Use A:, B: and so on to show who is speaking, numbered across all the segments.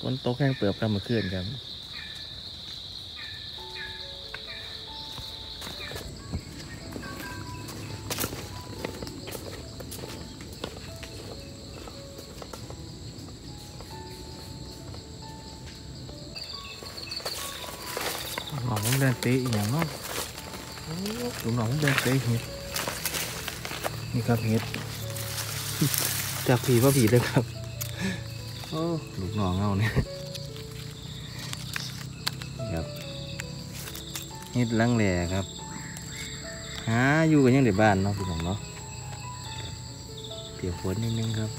A: ฝนตกแห้งเปลือบกันเมื่อคืนครับหนองแดงเตะอีอย่างเนาะดูหนองแดงเตะเห็ดนี่ครับเห็ดจากผีว่าผีเลยครับ ลูกน้องเอาเนี่ยครับเห็ดลังแหล่ครับ หาอยู่กันยังในบ้านเนาะพี่น้องเนาะเปียกฝนนิดนึงครับ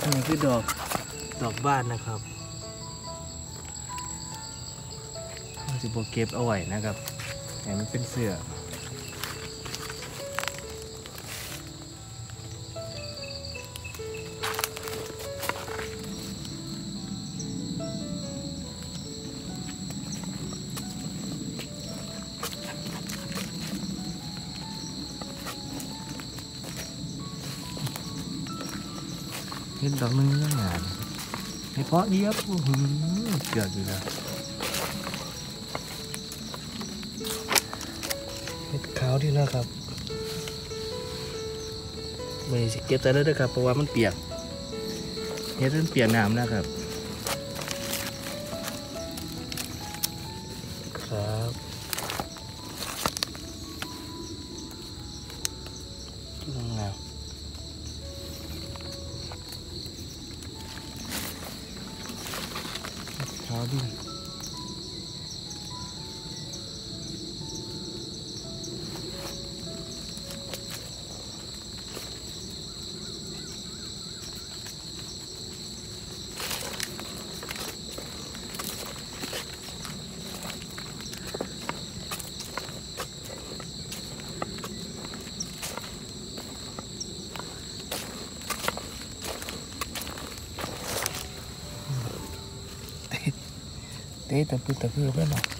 A: อันนี้คือดอกดอกบ้านนะครับเราจะบเก็บเอาไว้นะครับให้มันเป็นเสือ ดอกหนึงยังงานให้เพาะเดียบหือเกือบอยู่แล้วเห็ดขาวที่นะครับไม่สิเก็บแต่แล้วเด้อครับเพราะว่ามันเปียกเห็ดมันเปียกน้ำนะครับ เตะตะพื้น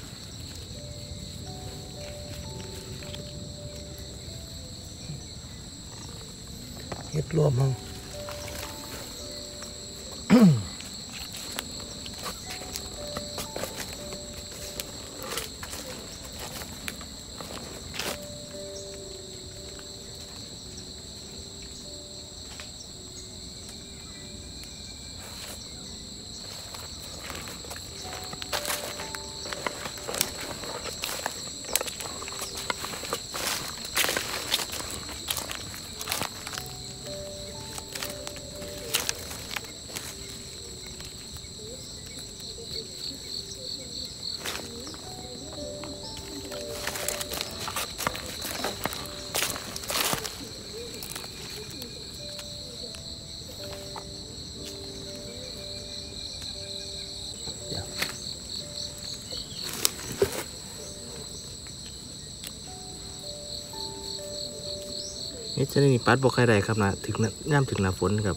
A: จะได้มีปัดบอกใครใดครับนะถึงย่ำถึงหน้าฝนครับ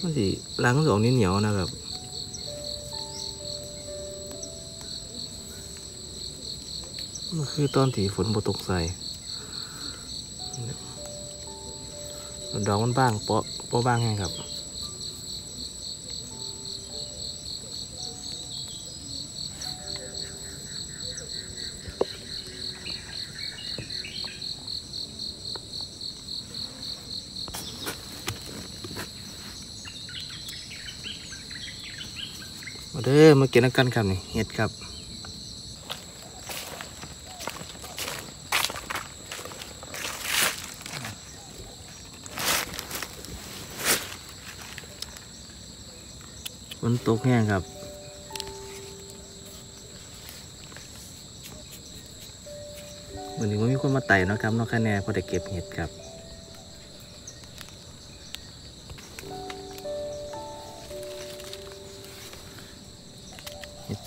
A: มันสิล้างสองนิดเหนียวนะครับมันคือตอนที่ฝนบตกใส่ดอกมันบ้างเปาะเปาะบ้างไงครับ เด้อมาเก็บน้ำกันครับนี่เห็ดครับฝนตกแห้งครับวันนี้ว่ามีคนมาไต่เนาะครับนอกแค่แน่พอได้เก็บเห็ดครับ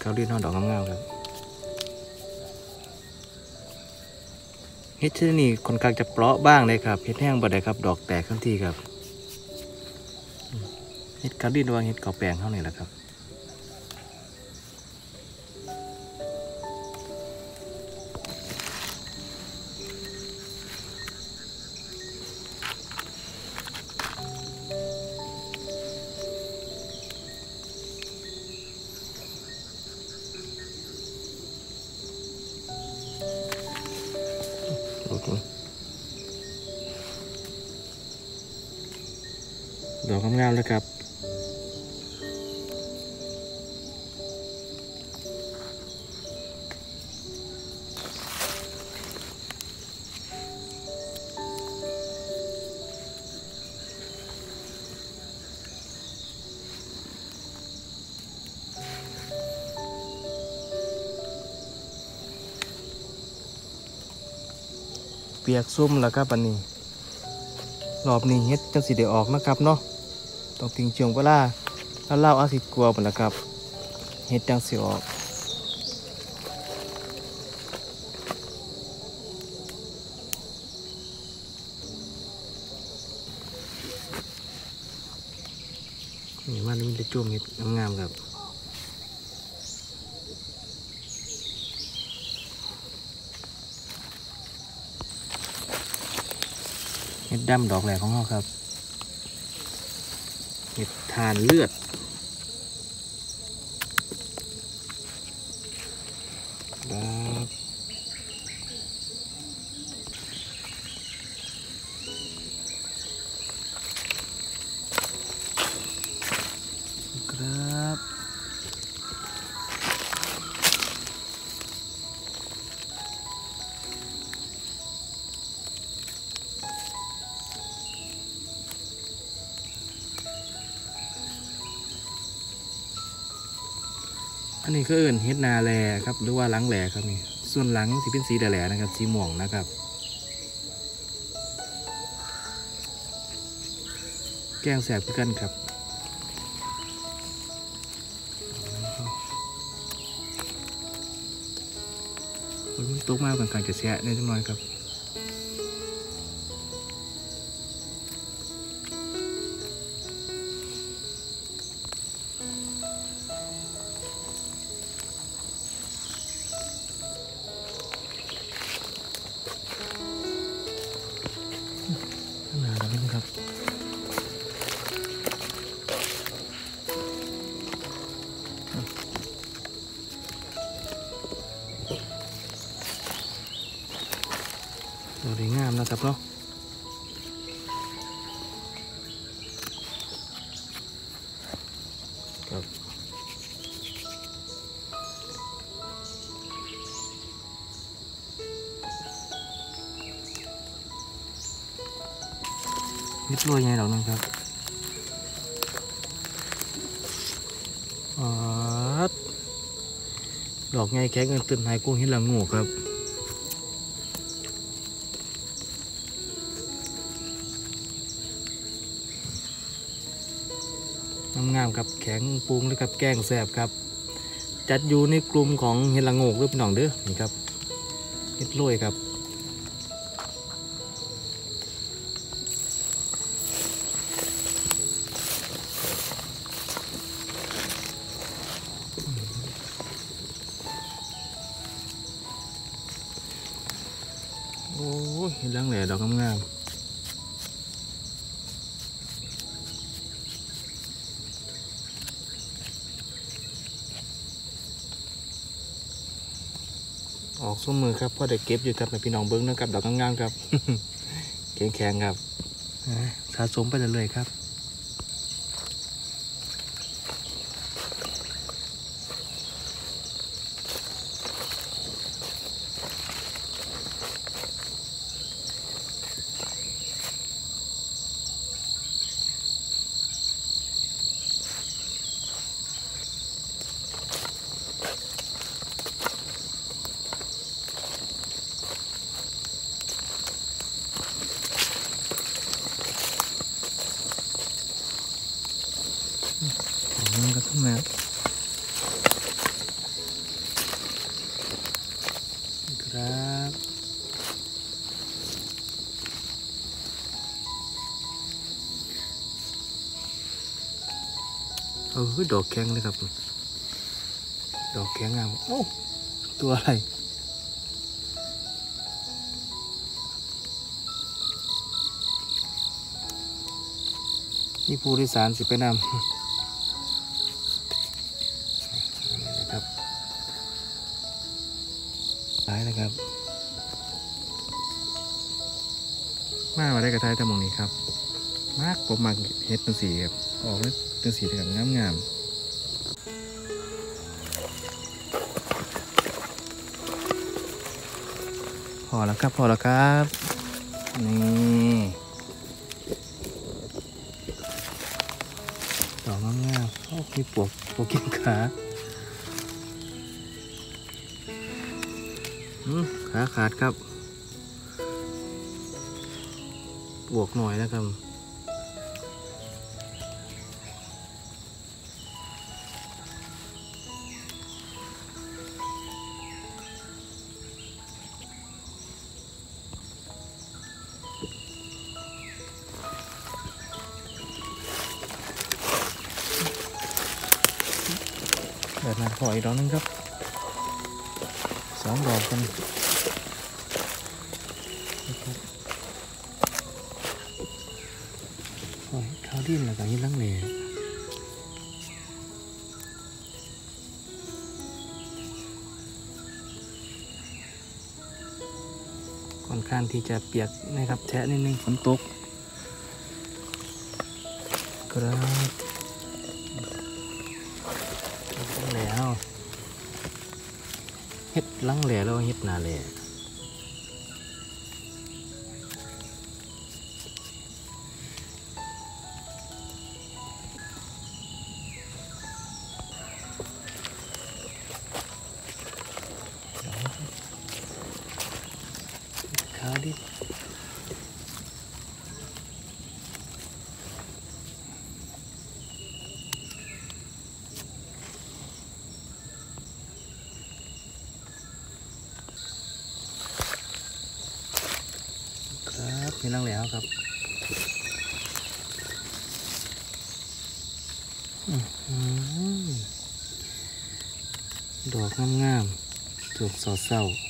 A: เห็ดเขาดีนอดอกงามๆครับเฮ็ดที่นี่คนกลางจะเปราะบ้างเลยครับเฮ็ดแห้งบ่ได้ครับ ดอกแตกทันทีครับเฮ็ดเขาดีนวางเฮ็ดเขาแปลงเท่านี้แหละครับ ปียกซุ่มแล้วครับอันนี้รอบนี้เฮ็ดจังสิได้ออกนะครับเนาะต้องทิ้งช่วงเวลาแล้วเล่าอาทิกลัวหมดแล้วครับเฮ็ดจังสิออกนี่มันมีแต่จุ่มเฮ็ดงามๆครับ เห็ ดดำดอกแหลกของเขาครับเห็ดทานเลือด อันนี้ก็เอิ้นเฮ็ดนาแลครับหรือว่าหลังแหลครับนี่ส่วนหลังสีเป็นสีแดงๆนะครับ สีม่วงนะครับ แกงแสบกันครับมันตกมากกลางๆจะแชะนิดหน่อยครับ ข้างหน้าเราไม่ครับสวยงามนะครับเนาะ รวยไงดอกนึงครับอ๋อดอกไงแข็งเงินตื่นหายกุ้งเห็นลังงูครับ งามๆครับแข็งปรุงเลยครับแกงแสบครับ จัดอยู่ในกลุ่มของเห็ดละโงกหรือพี่น้องเด้อนี่ครับเห็ดโรยครับ พ่อเด็กเก็บอยู่ครับในพี่น้องเบิ้งนะครับดอกงามๆครับแข็งแข็งๆครับสะสมไปเรื่อยๆครับของมันก็ขึ้นมาครับเออดอกแข็งเลยครับ ดอกแข็งงามโอ้ตัวอะไรนี่ผู้โดยสารสิไปนำนะครับร้ายนะครับ มามาได้กระทายตะมงนี้ครับ มากผมมักเฮ็ดเป็นสีครับ ออกแล้วเป็นสีแบบงามงามๆพอแล้วครับพอแล้วครับ นี่ดอกงามๆโอ้มีปวกปวกกินขาอืมขาขาดครับ บวกหน่อยนะครับ เท้าดิ้นแล้วก็ยิ่งลังเลค่อนข้างที่จะเปียกนะครับแทะนิดนึงฝนตกครับแล้วเฮ็ดลังแหล่แล้วเฮ็ดนาแหล่ ๆ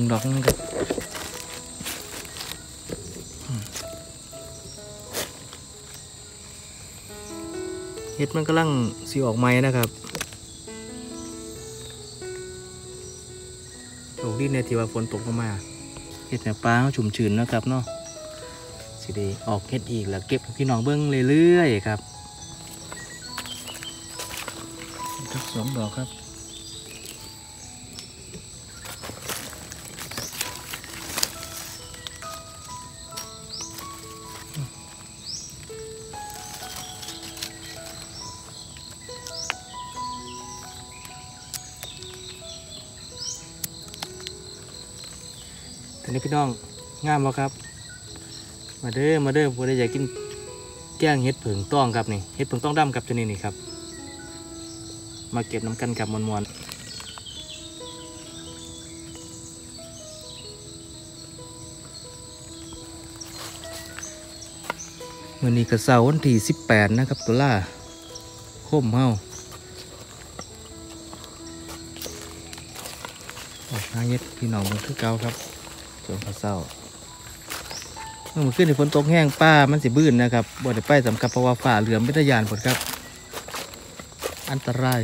A: งดอกนึงครับเห็ดมันกำลังสีออกไม้นะครับโชคดีในที่ว่าฝนตกลงมาเห็ดแม่ปลาเขาชุ่มชื้นนะครับเนาะสิด้ออกเห็ดอีกแล้วเก็บพี่น้องเบิ้งเรื่อยๆครับทักสองดอกครับ บ่ครับ มาเด้อมาเด้อผู้ใดอยากกินแกงเห็ดผึ่งต้องครับนี่เห็ดผึ่งต้องดำกับตัวนี้นี่ครับ มาเก็บน้ำกันกับมวลมวลวันนี้ก็เสาร์วันที่ 18 นะครับ ตุลาคมเฮาออกหาเห็ดพี่น้องมันคือเก่าครับส่วนข้าวเศร้า มื่อขึ้นในฝนตกแห้งป้ามันสิบื้นนะครับบ่ได้ไปสำคัญเพราะว่าฝ่าเหลือมวิทยานผลครับ อันตราย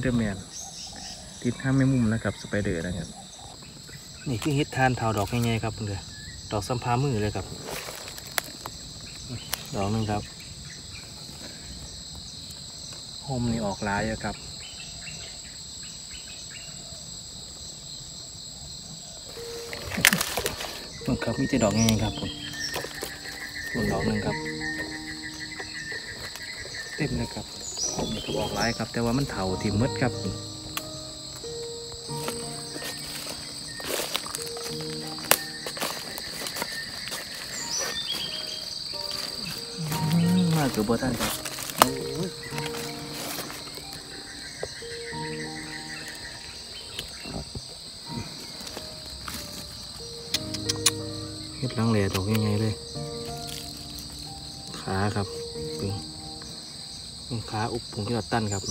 A: เดอร์แมนติดห้ามไม่มุมนะครับสไปเดอร์นะครับ นี่คือเฮ็ดทานเทาดอกง่ายๆครับเพื่อนๆดอกสัมพามือเลยครับ ดอกหนึงครับโฮมนี่ออกหลายอะครับมันครับมีแต่ดอกง่ายๆครับผมส่วนดอกหนึ่งครับ เต็มเลยครับผมนี่ก็ ออกหลายครับ แต่ว่ามันเถาที่มืดครับมมาเกือบบ่ทันครับ ขาอุบผงที่เราตั้นครับ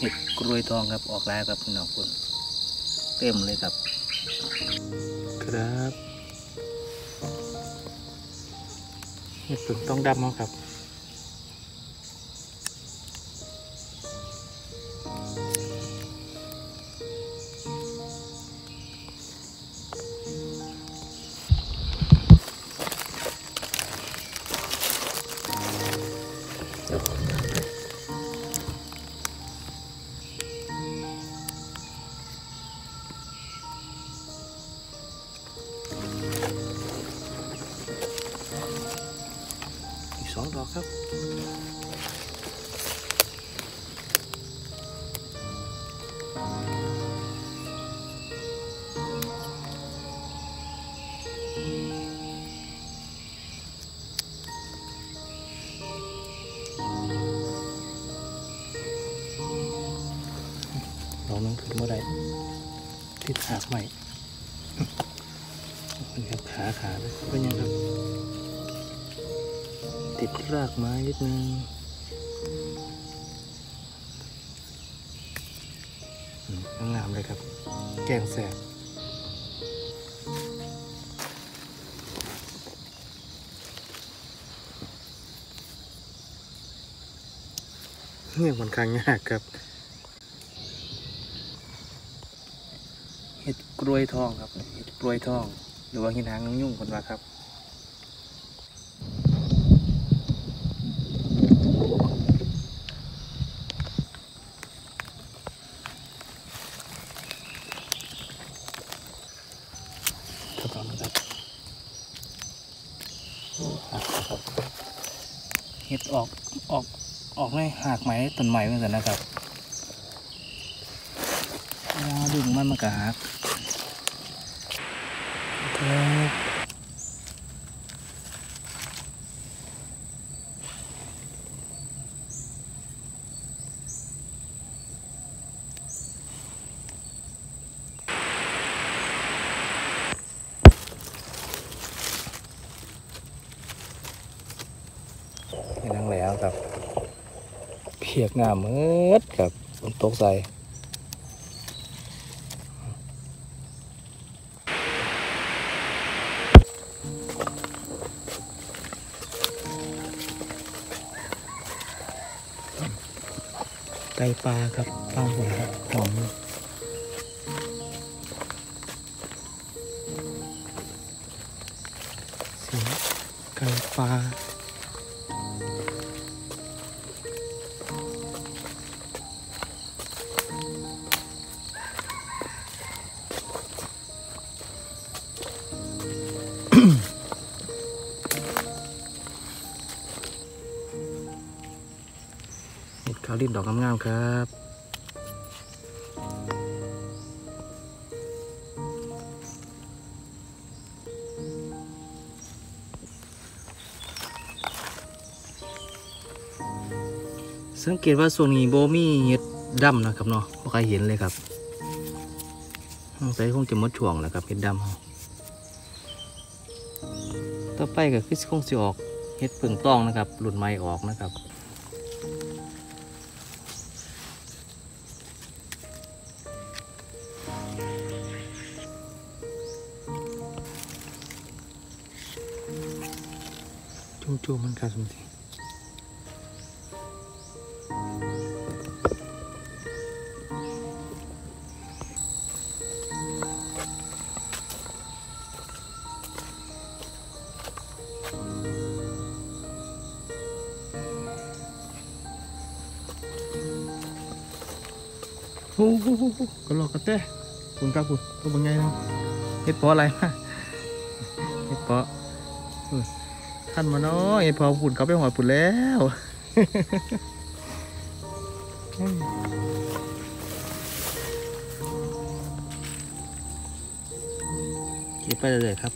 A: เห็ดกล้วยทองครับออกแล้วครับพี่น้องคุณเต็มเลยครับ ต้องดำเอาครับ เนี่ยมันค่อนข้างยากครับเห็ดกล้วยทองครับเห็ดกล้วยทอง หรือว่าเห็ดหางนงยุ่งคนว่าครับ ถูกต้องนะครับเห็ดออกออกออกในหากไหม ต้นไม้เหมือนกันนะครับเวลาดึงมันมันก็หักครับเห็นนั่งแล้วครับ เพียกหน้าเมืดครับฝนตกใส่ไก่ปลาครับปลาหัวครับหอม ครับสังเกตว่าส่วนนี้โบมีเห็ดดำนะครับเนาะบ่ใครเห็นเลยครับสงสัยคงจะมดช่วงแล้วครับเห็ดดำต่อไปก็คือคงสิออกเห็ดผึ่งต้องนะครับ หลุดไม้ออกนะครับ อ้โหก็รอกกระเต้คุณครับคุณตัวเป็นไงนะเห็ดเพราะอะไรมาเห็ดเพอท่านมาเนาะเห็ดเพอคุณเขาไปหอยปุ่นแล้วเก็บไปเลยครับ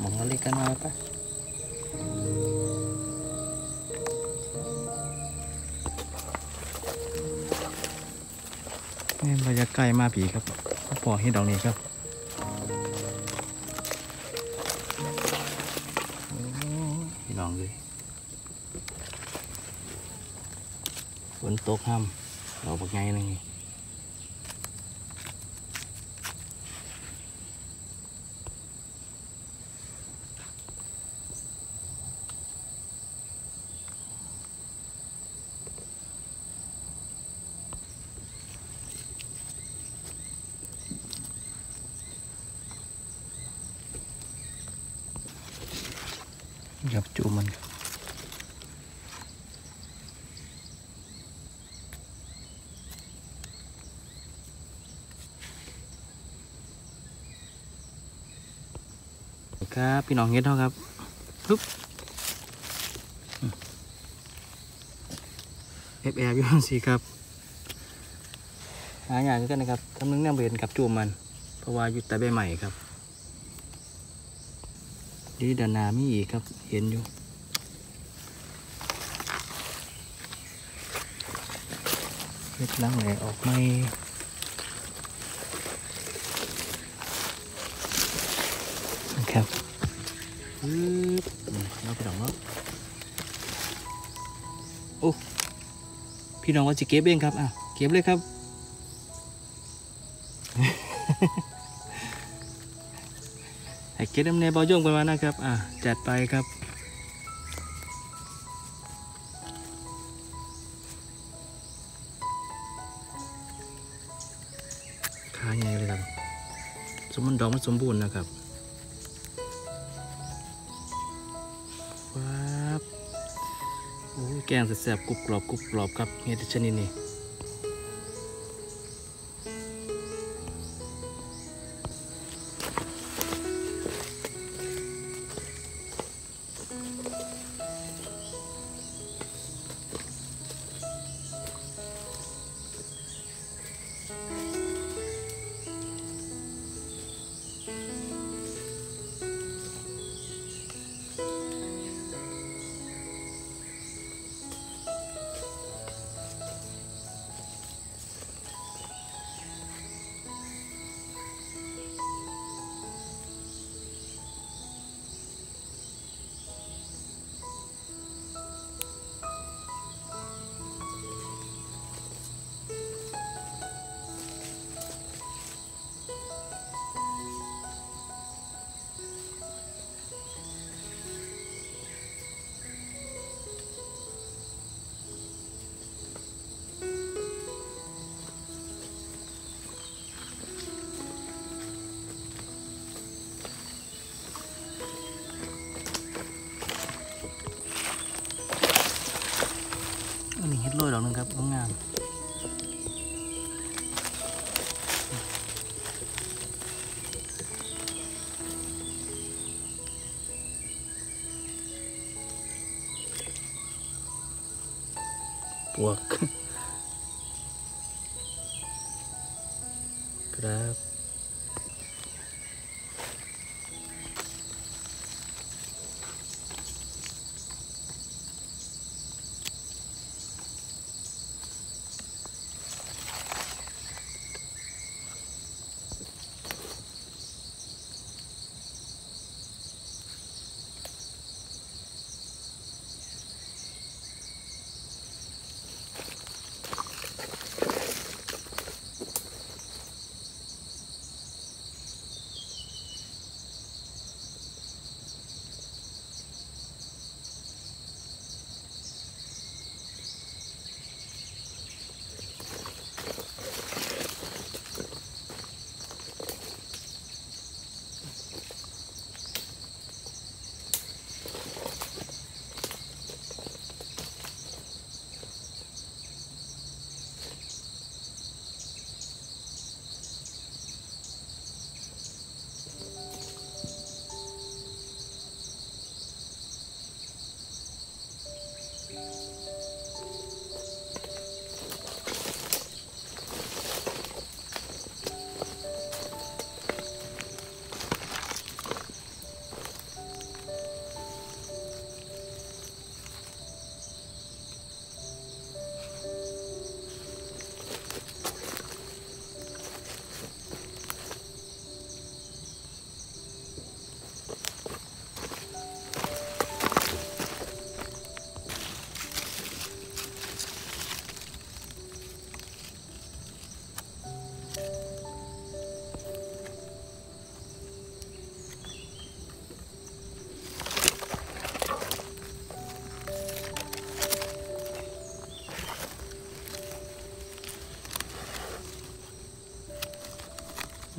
A: มองอะไรกันมาปะ รรยากล้มาผีครับพอให้ดอกนี้ครับพี่น้องเลยฝนตกห้ามเราบักไงนึงนี่จูมันครับ ครับพี่น้องเฮ็ดเท่าครับปึ๊บแอบแอบอยู่จังสิครับหาอย่างกันนะครับคำนึงเนี่ยเห็นกับจูมมัน เพราะว่าอยู่แต่ใบใหม่ครับดีดานามีอีกครับ เห็นอยู่เฮ็ดล้างแหลออกไม่นะครับปึ๊บ นี่เราไปดองเนาะโอ้พี่น้องว่าจะเก็บเองครับอะเก็บเลยครับ ให้เก็บน้ำเนยเบาโย่งไปมานะครับ อะจัดไปครับขาใหญ่เลยครับ สมมันดอกมันสมบูรณ์นะครับ แกงแสบๆกรุบกรอบกรุบกรอบครับเฮ็ดชนิดนี้ ๆ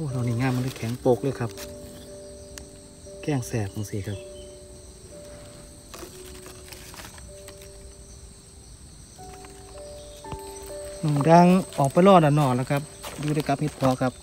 A: อ้เรานี่งามมันเลยแข็งโปกเลยครับ แกล้งแสบของสิครับหนุ่มดังออกไปรอดอะหนอนแล้วครับ อยู่ด้วยกับเฮ็ดพอครับ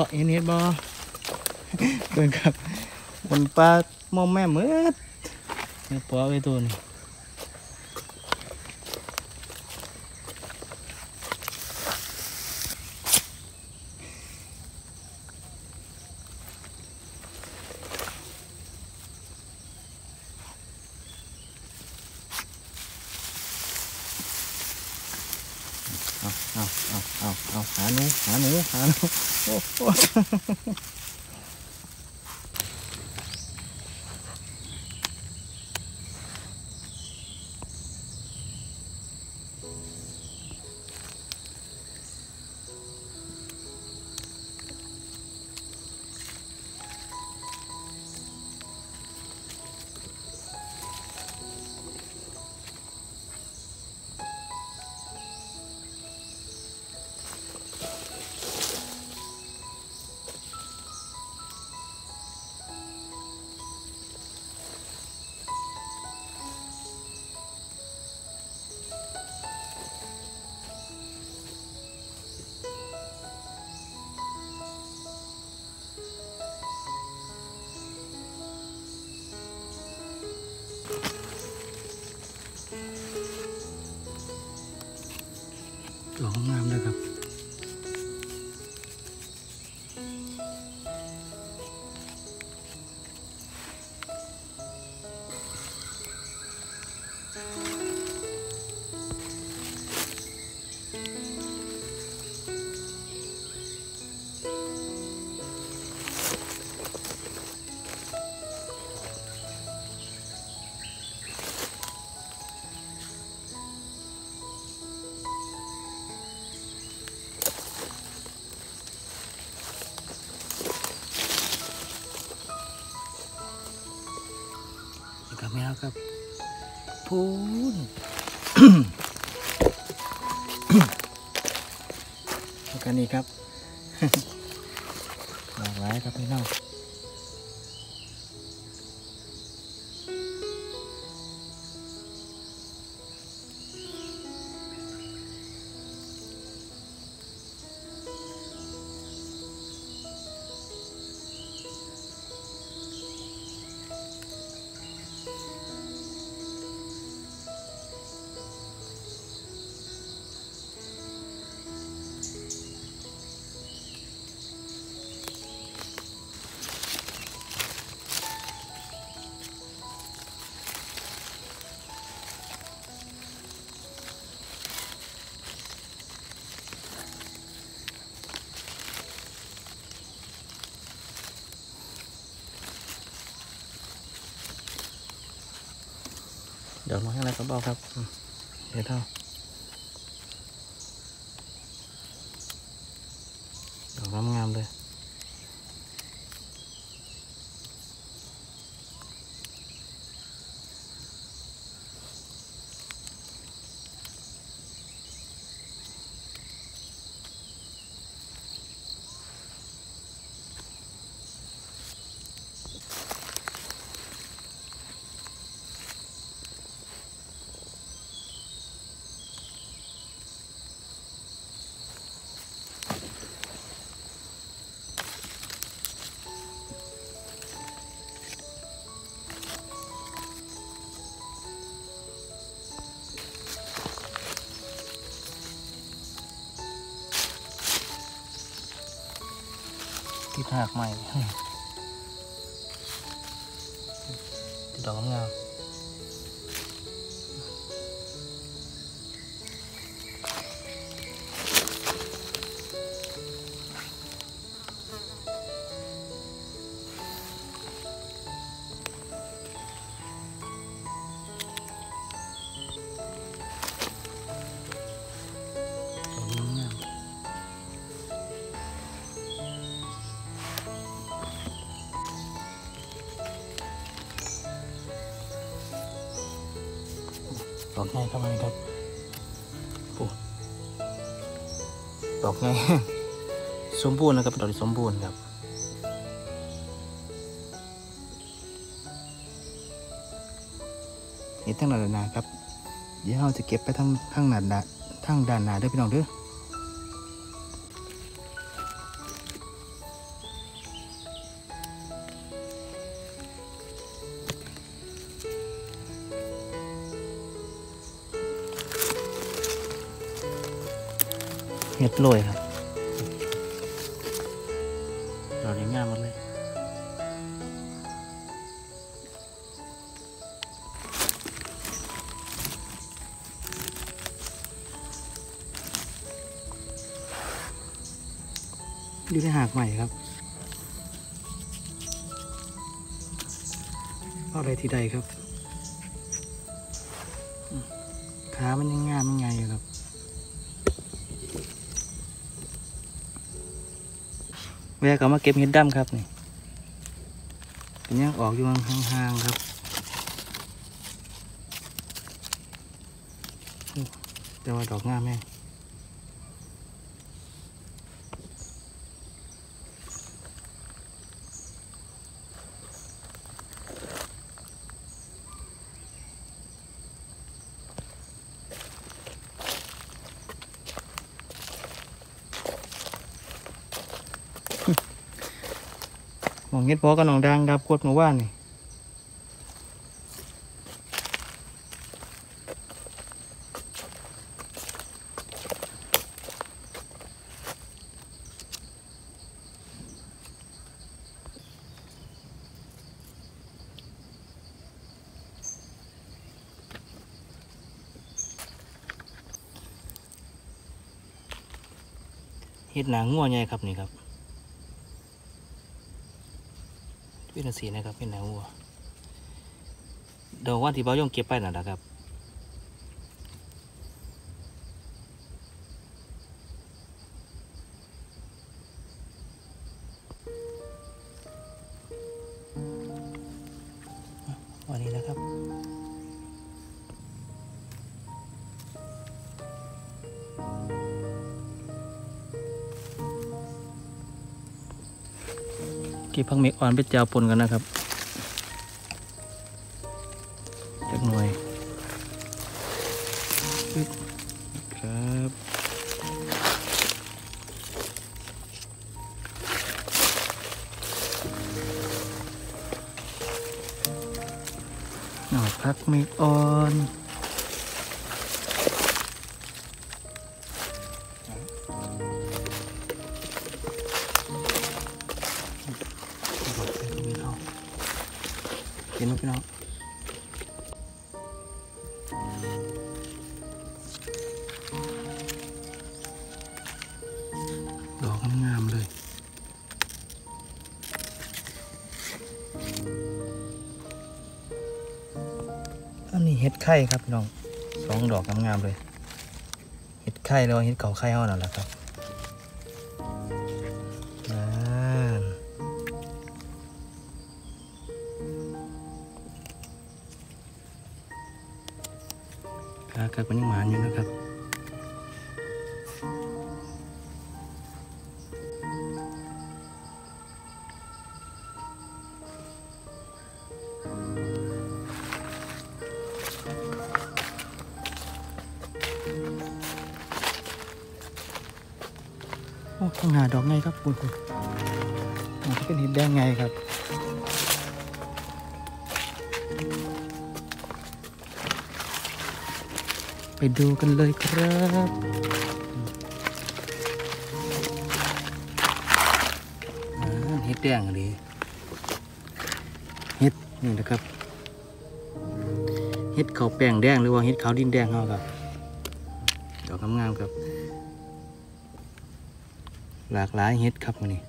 A: าะเอ็นเฮ็ดบ่เบิ่งครับบนปลามอมแม่เมืดเนี่ยปลาไว้ตัวนี้ เอาเอาเอาเอาเอาหาหนูหาหนูหาหนูโอ้โห เดี๋ยวมาให้อะไรก็บอกครับอืมเดี๋ยวเท่า หากใหม่ อกง่ายเข้ามาเลยครับโอ้ดอกง่ายสมบูรณ์นะครับดอกสมบูรณ์ครับนี่ทั้งด้านหน้าครับเดี๋ยวเราจะเก็บไปทั้งทั้งด้านหน้าทั้งด้านหน้าด้วยพี่น้องเด้อ เห็ดโรยครับเราเลี้ยงง่ายหมดเลยอยู่ในหากใหม่ครับเอาอะไรที่ใดครับ แวะก็มาเก็บเห็ดดำครับนี่เป็นยังออกอยู่ห่างๆครับแต่ว่าดอกงามแม่ งหมองเฮ็ดพอกับน้องดังครับกดมาว่านนี่เฮ็ดหนางัวใหญ่ครับนี่ครับ เป็นสีนะครับเป็นแนววัวเดี๋ยววันที่เบาย่งเก็บไปน่ะนะครับ เก็บพักเมกอ่อนไปเจียวปนกันนะครับ ข่ครับพี่น้องสองดอกงามๆเลยเห็ดไข่แล้วาเห็ดเก่าไข่เอานั่นแหละครับ ดูกันเลยครับ เห็ดแดงเลยเห็ดนี่นะครับ เห็ดเขาวแป้งแดงหรือว่าเห็ดขาวดินแดงเขาครับดอกงามๆครับ หลากหลายเห็ดครับนี่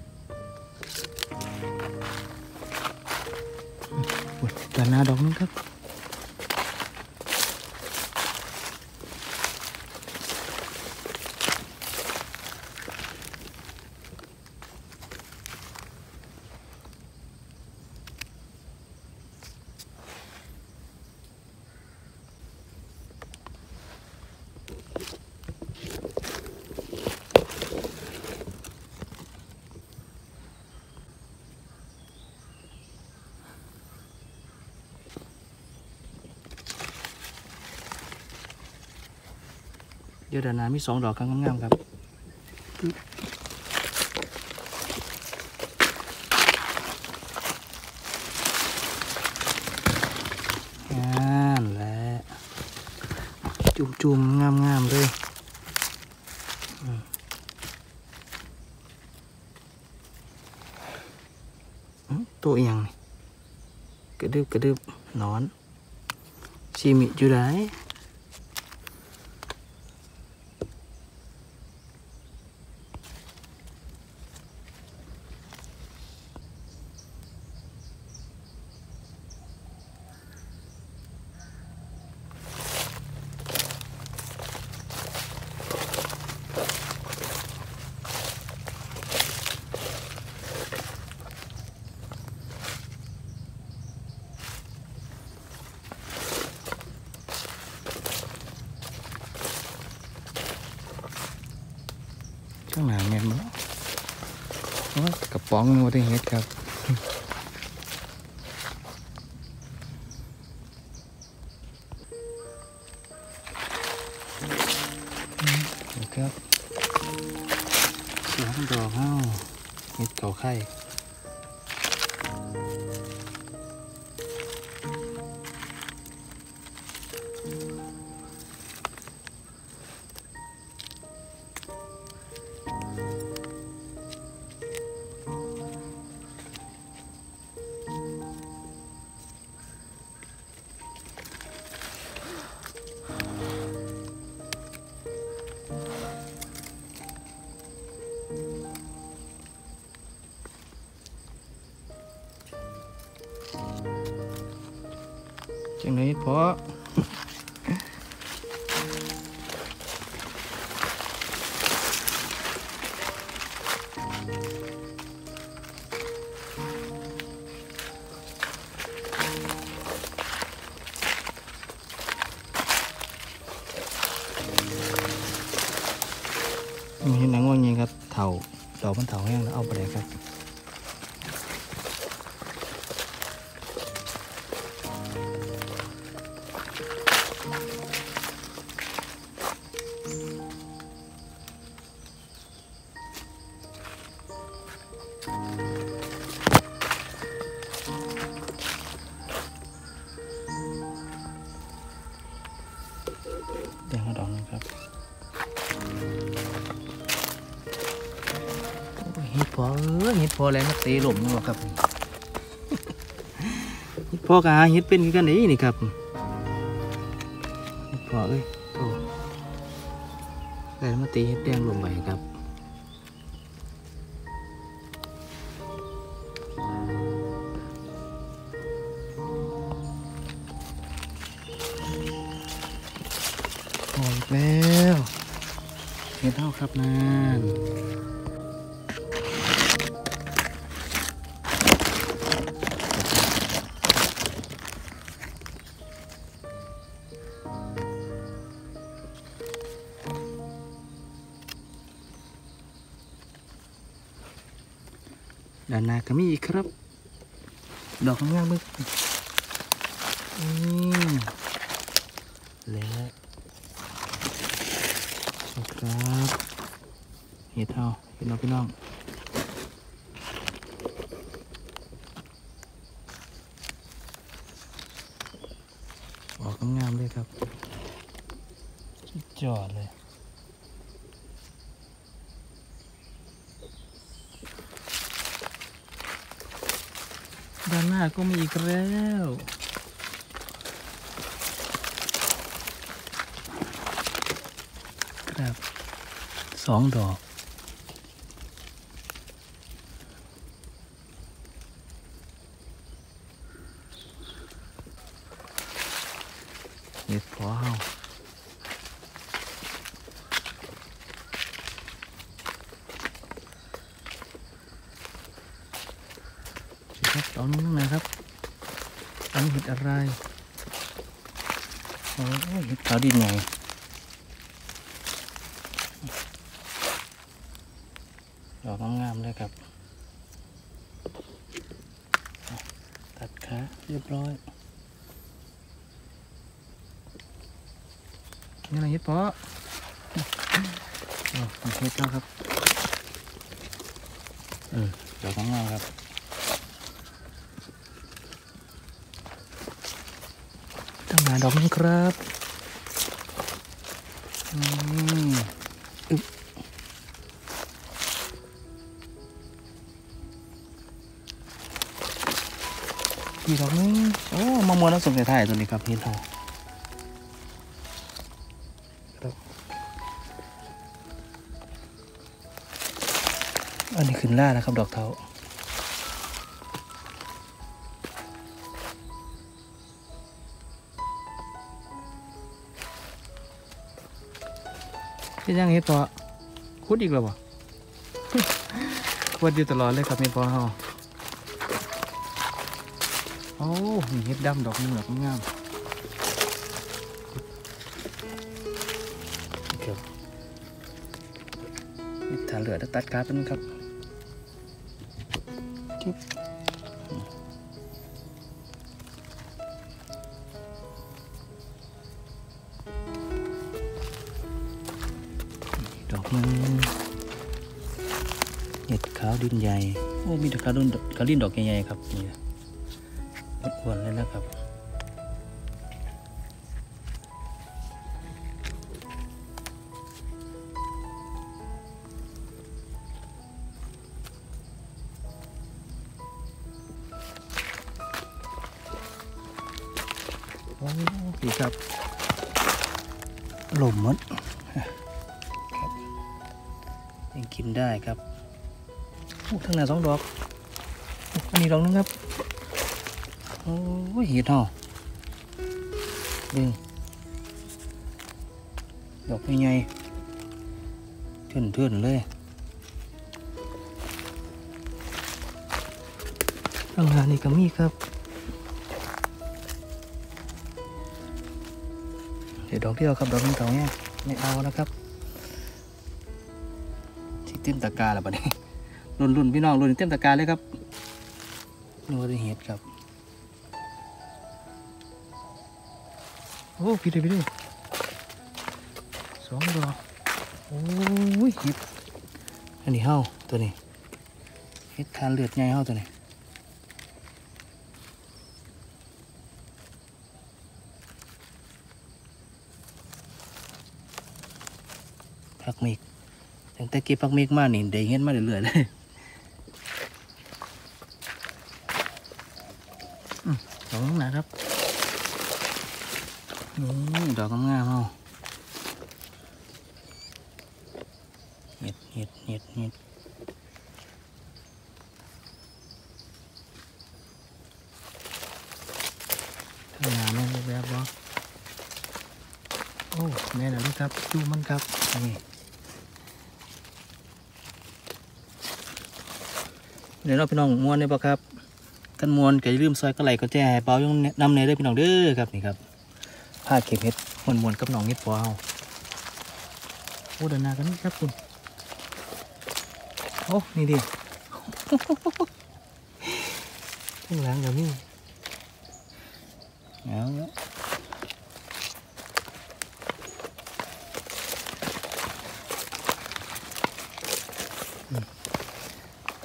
A: เดี๋ยวด้านหน้ามีสองดอกครับงามๆครับงานแหละจุ่มๆงามๆเลยอืมอื้อตัวอหย่างนี่กระดึบกระดึบหนอนชีมิอยู่ไห จั พ่อแล้วมาตีหล่มนี่หรอครับพ่อกะหาเฮ็ดเป็นกันนี้นี่ครับ ด้านหน้าก็มีอีกครับ ดอกงามๆเบึกนี่และครับเห็ดเท่าพี่น้องพี่น้องออกงามเลยครับสุดยอดเลย ด้าก็มีอีกแล้วครับสองดอก เห็ดพอเฮาสิครับเอานู้นนะครับอันนี้เห็ดอะไรโอ้ยเห็ดขาวดินไงดอกงามๆเลยครับ ตัดขาเรียบร้อย นี่อะไรเห็ดเพาะ อ๋อมีเฮ็ดแล้วครับอืมดอกงามๆครับตั้งหนาดอกนึงครับอืมอึ๊บอีกดอกนึงโอ้มะม่วง น้ำส้มในไทายตัวนี้ครับเห็นทองอันนี้ขึ้นล่านะครับ ดอกเทาที่ยังเฮ็ดพอคุดอีกแล้วบ่คุดอยู่ตลอดเลยครับเฮ็ดพอเฮา โอ้มีเฮ็ดดำดอกนึงดอกงามเดี๋ยวนี่ถ้าเหลือจะตัดกราฟนึงครับจิ๊บดอกนึงเห็ดขาวดินใหญ่ โอ้ มีแต่ขาวดินขาวดินดอกใหญ่ๆครับนี่ ยวดอกเดียวครับดอกเก่าเนี่ยไม่เอานะครับที่เต็มตะกร้าแล้วปะเนี่ยรุ่นรุ่นพี่น้องรุ่นเต็มตะกร้าเลยครับนัวด้วยเห็ดครับโอ้พี่เลยพี่เลยสองดอกโอ้ยเห็ดอันนี้เห่าตัวนี้เห็ดทานเลือดใหญ่เห่าตัวนี้ ผักเมกตั้งแต่เก็บผักเมกมานี่ได้เห็นมาเรื่อยๆเลยอืมดอกนะครับนี่ดอกงามๆเอาเห็ดเห็ดเห็ดเห็ดข้างหน้าแม่นแบบบ่โอ้แม่นอะไรครับดูมันครับนี่ ดี๋ยวเราพี่น้องมวนได้ปะครับกันมวนก็อย่าลืมซอยกระไหลก็แจ้ให้เปายังนำเนยด้พี่น้องเด้อครับนี่ครับผ้าเก็บเห็ดมวนมวนๆกับน้องเห็ดปอเอาโอ้เดินหน้ากันนี่ครับคุณโอ้นี่ดิข้างหลังเดี๋ยวนี้เอาละ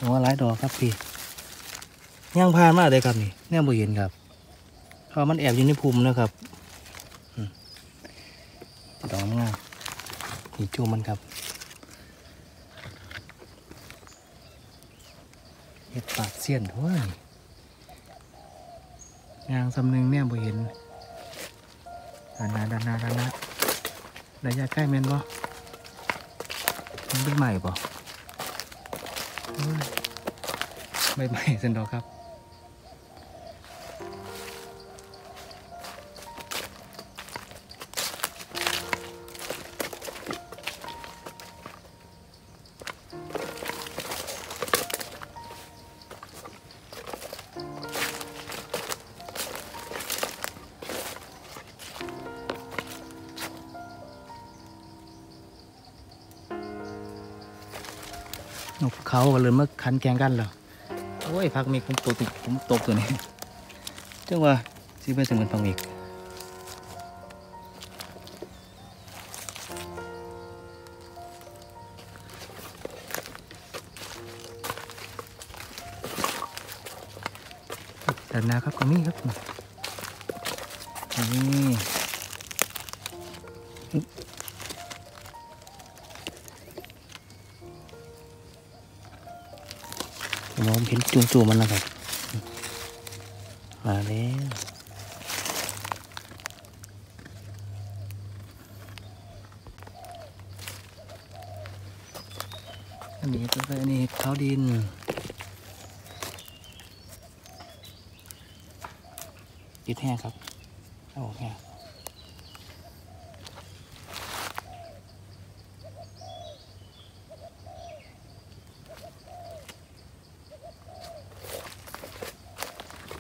A: หัวหลายดอกครับพี่ย่างพานมากเลยครับนี่แน่บ่เห็นครับเพราะมันแอบอยู่ในภูมินะครับดอกงามนี่จูมันครับเห็ดปากเสี้ยนด้วยยางสำนึงเนี่ยบ่เห็นด้านหน้าด้านหน้าด้านหน้าระยะใกล้แม่นบ่มันเป็นใหม่บ่ ใบใหม่เส้นดอกครับนกเขาก็เลยมาคันแกงกันแล้ว อ้ยพักมีผมตัวคุ้มตกตัวนี้จังว่าซื้อไปสมุนพังอีกดันนาครับก็มีครับนี่ ผมมองเห็นจุ่มๆมันแล้วครับ มาแล้วอันนี้ก็เป็นอันนี้เท้าดินยึดแห้งครับเอาออกแห้ง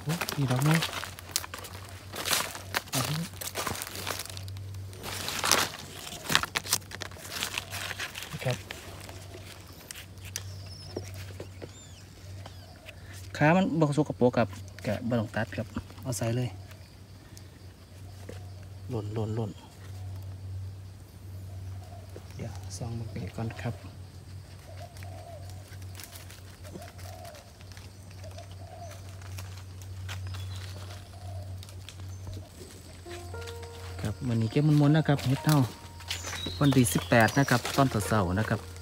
A: โอ้มีดอกไหมเอาดิครับ ขามันบกสกปรกกับกะบต้องตัดครับ เอาใส่เลย หล่นหล่นหล่นเดี๋ยวซองมันไปก่อนครับครับวันนี้เก็บมันมนนะครับเฮ็ดเท่าวันที่สิบแปดนะครับ ตอนเสาร์ๆนะครับ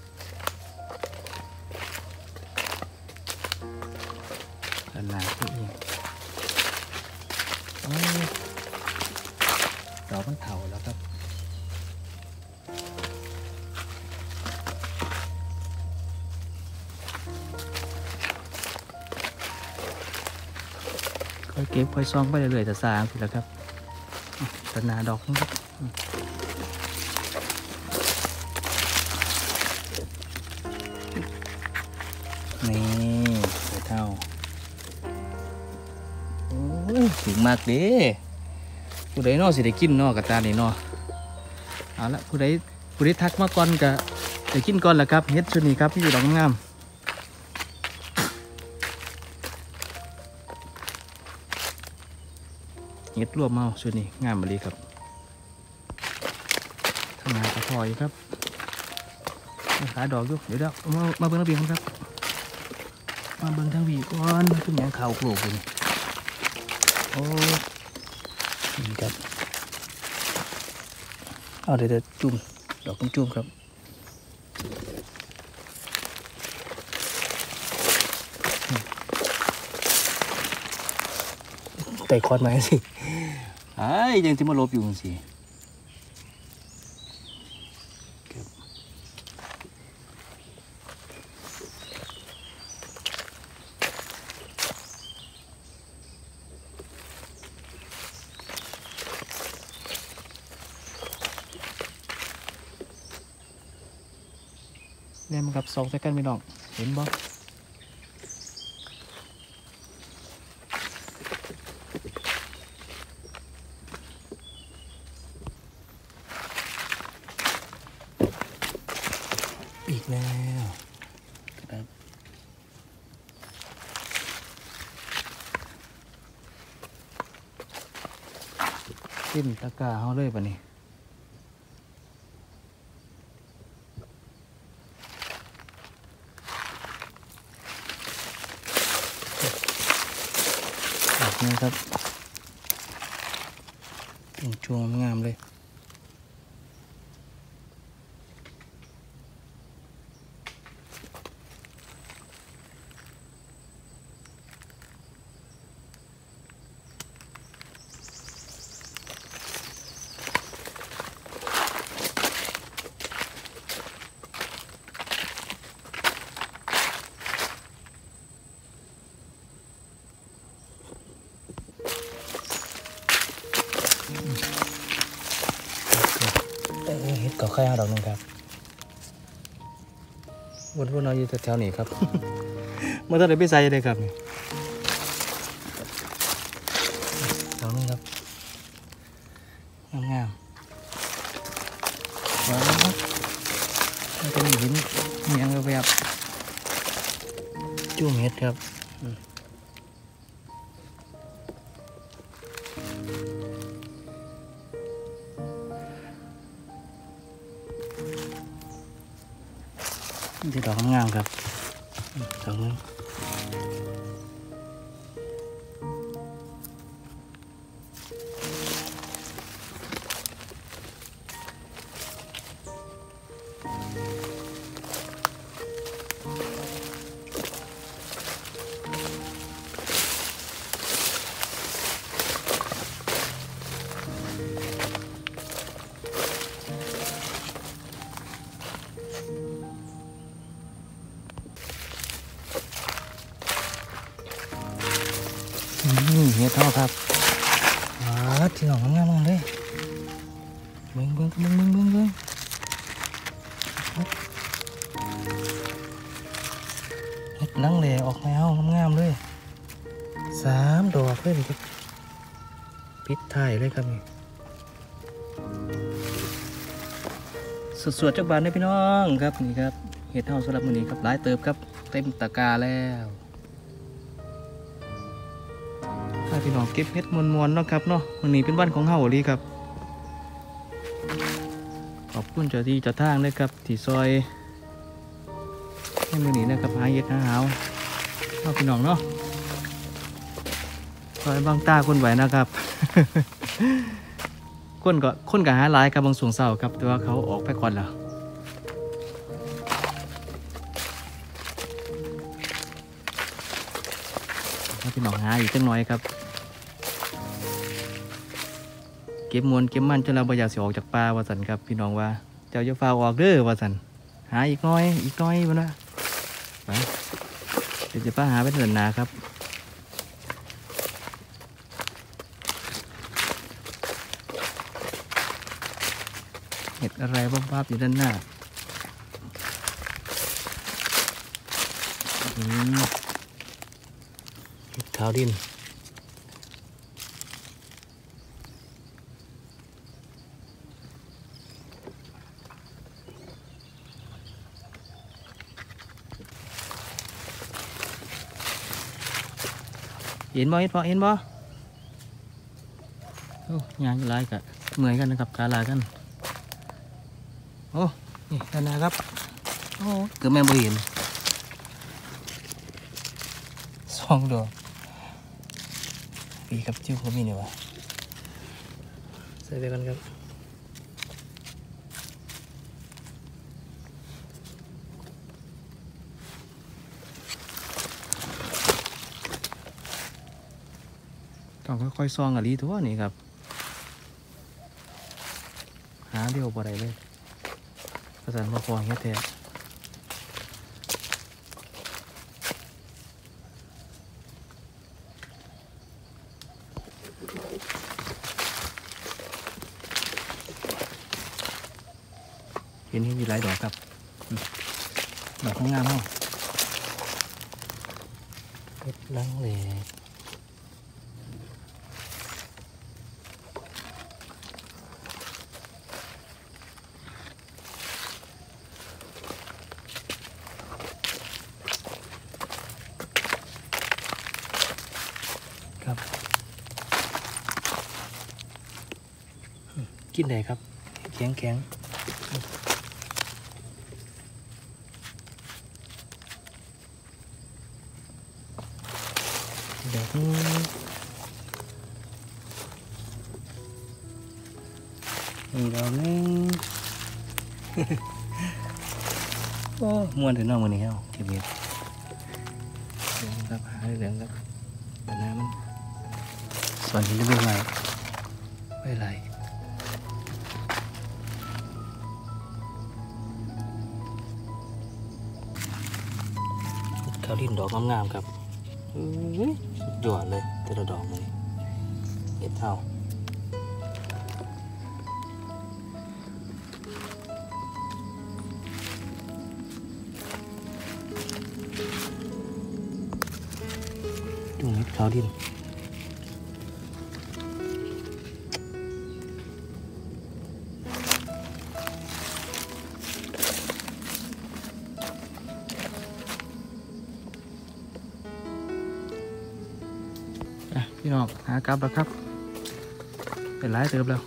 A: อยซองไปเรื่อยๆแต่สร้างแล้วครับตนาดอกนะครับอืมนี่เสือเท่าโอ้ยถึงมากเด้ผู้ใดนอสิได้กินนอกกับตานี่นอเอาละผู้ใดผู้ใดทักมาก่อนก็ได้กินก่อนละครับเฮ็ดชุดนี้ครับที่อยู่ดอกงาม เฮ็ดรวมเมาชุดนี้งามมาเลยครับทำงานกระพอยครับขาดอกยู่เดี๋ยวเดี๋ยวมามาเบิ่งระเบียงครับ มาเบิ่งทางวีก่อนขึ้นอย่างเขาโผล่ไปนี่โอ้นี่ครับเอาเดี๋ยวจุ่มดอกจุ่มครับ แต่คอนมาสิไอ้ายยังที่มาลบอยู่สิครับเนี่ยมันกับสองใส่กันไม่น้องเห็นบ่อีกแล้วครับขึ้น ตะกร้าเขาเลยปะนี่แบบนี้ครับเป็นช่วงงามเลย เอ อเฮ็ดก็แค่ดอกหนึงครับวนวนเอาอยู่แถวๆนี้ครับเมื่อตอนเด็กไปใส่เลยครับนี่ดอกหนึงครับงามๆว้าวมันเป็นหินเมียงแบบจุ่มเห็ดครับ งามๆครับอืมดอ วดจากบานได้พี่น้องครับนี่ครับเห็ดเท่าสำหรับมือนี้ครับหลายเติบครับเต็มตะกาแล้วถ้าพี่น้องเก็บเห็ดมวนๆเนาะครับเนาะวันนี้เป็นวันของเฮาลีครับ ขอบคุณเจ้าที่เจ้าทางเลยครับที่ซอยให้มือนี้นะครับหาเห็ดหาหาวเนาพี่น้องเนาะซอยบางตาคนไหวนะครับ คนก็คนก็หาหลายครับบางส่วงเศร้าครับ แต่ว่าเขาออกไปก่อนแล้วพี่น้องหาอีกจังน่อยครับ เก็บมวลเก็บมันจนเราบ่อยากสิออกจากป่าวาสันครับ พี่น้องว่าเจ้าจะฟ้าออกเด้อวาสันหาอีกน้อย อีกน้อยมันนะไปเดี๋ยวจะป้าหาไปเถินนาครับ ห็ดอะไรบ้างภาพอยู่ด้านหน้าอืมขาวดินเห็นบ่เห็นบ่เห็นบ่โอ้ยางอยู่ไรกะเมื่อยกันนะครับกาลากัน โอ้ นี่ด้านหน้าครับ โอ้เกือบแม่นบ่เห็นสองดอกปีกับจิ้วเขามีเนี่ยวะใส่ไปกันครับต้องค่อยๆซองอะลีทั่วนี่ครับ หาเดียวบ่ได้เลยประ สานมาพอเฮ็ดแท้เห็นเห็นมีหลายดอกครับอืมดอกข้างงามเนาะเฮ็ดลังเลค กินได้ครับ แข็งแข็งดอกนี้อีกดอกนึงโอ้มวนถึงน้องมันนี้เฮาเก็บเห็ดเหลืองครับหาเหลืองครับแต่น้ำมันส่วนที่เรื่องอะไรไม่ไร ข้าวดินดอกงามๆครับอื้อสุดยอดเลยแต่ละดอกมันเห็ดเท่าดูเห็ดข้าวดิน กลับแล้วครับ เป็นหลายเติบแล้
B: ว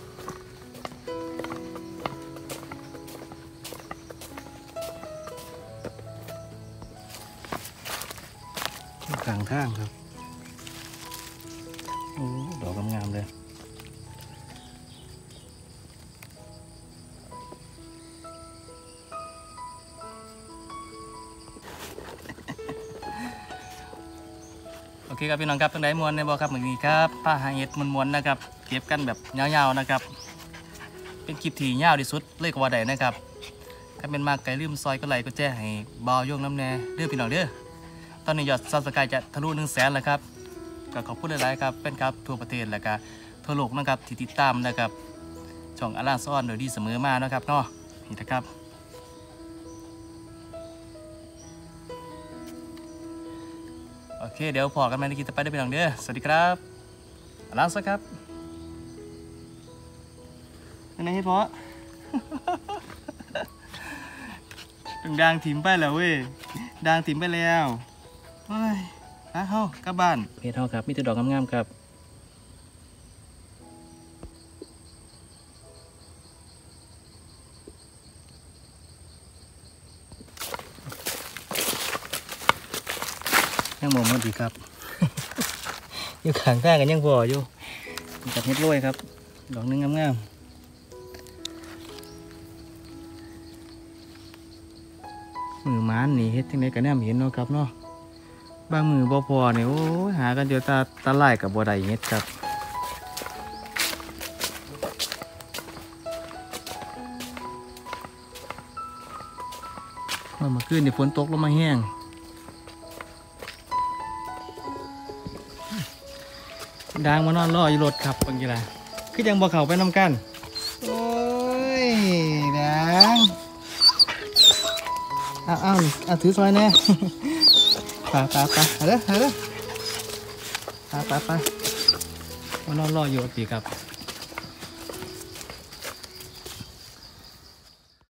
B: พี่น้องครับตั้งแต่มวนในบ่ครับเหมือนนี้ครับผ้าหางเห็ดมวนๆนะครับเก็บกันแบบยาวๆนะครับ เป็นคลิปที่ยาวที่สุดเลยกว่าได้นะครับถ้าเป็นมากไก่ลืมซอยก็ไหลก็แจ้ให้บาวโยงน้ำแน่เด้อพี่น้องเด้อตอนนี้ยอดซับสไครต์จะทะลุหนึ่งแสนแล้วครับก็ขอบคุณหลายๆครับเป็นครับทั่วประเทศแล้วก็ทั่วโลกนะครับที่ติดตามนะครับช่องอาร่าซ่อนโดยดีเสมอมานะครับเนาะนี่นะครับ เคเดี๋ยวพอกันไหม่ในคลิปต่อไปได้เป็นหลังเด้อสวัสดีครับลาสครับเป็นไงให้พาะถึงดังถิ่มไปแล้วเว้ยดังถิ่มไปแล้วเฮ้ยฮะเฮากลับบ้านเพจเฮาครับมีแต่ดอกงามๆครับ ยังบ่หมดอีกครับ อยู่ข้างทางกันยังพออยู่มีกับเฮ็ดโรยครับ ดอกหนึงงามๆมือหมานนี่เฮ็ดจังไดก็แนมเห็นเนาะครับเนาะบางมือบ่พอเนี่ยโอ้ยหากันเดียวตาตาลายกับบ่ได้เฮ็ดครับเมื่อคืนนี่ฝนตกลงมาแห้ง ดังมานอนรออยู่รถครับบางทีละคือยังบอเขาไปนำกันโอ้ยดังเอาเอาเอาถือซอยแน่ไปไปไปเอาเด้อเอาเด้อไปไปไปมานอนรออยู่ปีครับ